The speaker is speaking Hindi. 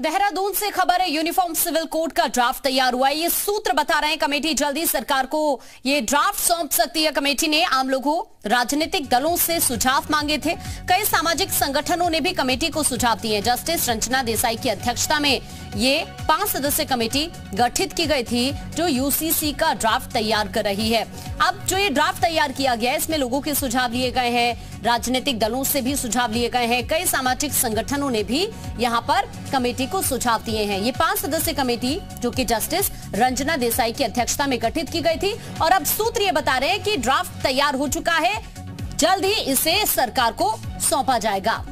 देहरादून से खबर है, यूनिफॉर्म सिविल कोड का ड्राफ्ट तैयार हुआ है। ये सूत्र बता रहे हैं, कमेटी जल्दी सरकार को ये ड्राफ्ट सौंप सकती है। कमेटी ने आम लोगों राजनीतिक दलों से सुझाव मांगे थे। कई सामाजिक संगठनों ने भी कमेटी को सुझाव दिए। जस्टिस रंजना देसाई की अध्यक्षता में ये पाँच सदस्य कमेटी गठित की गई थी, जो यूसीसी का ड्राफ्ट तैयार कर रही है। अब जो ये ड्राफ्ट तैयार किया गया है, इसमें लोगों के सुझाव लिए गए हैं। राजनीतिक दलों से भी सुझाव लिए गए हैं। कई सामाजिक संगठनों ने भी यहाँ पर कमेटी को सुझाव दिए हैं। ये पाँच सदस्य कमेटी, जो कि जस्टिस रंजना देसाई की अध्यक्षता में गठित की गई थी। और अब सूत्र ये बता रहे हैं कि ड्राफ्ट तैयार हो चुका है। जल्द ही इसे सरकार को सौंपा जाएगा।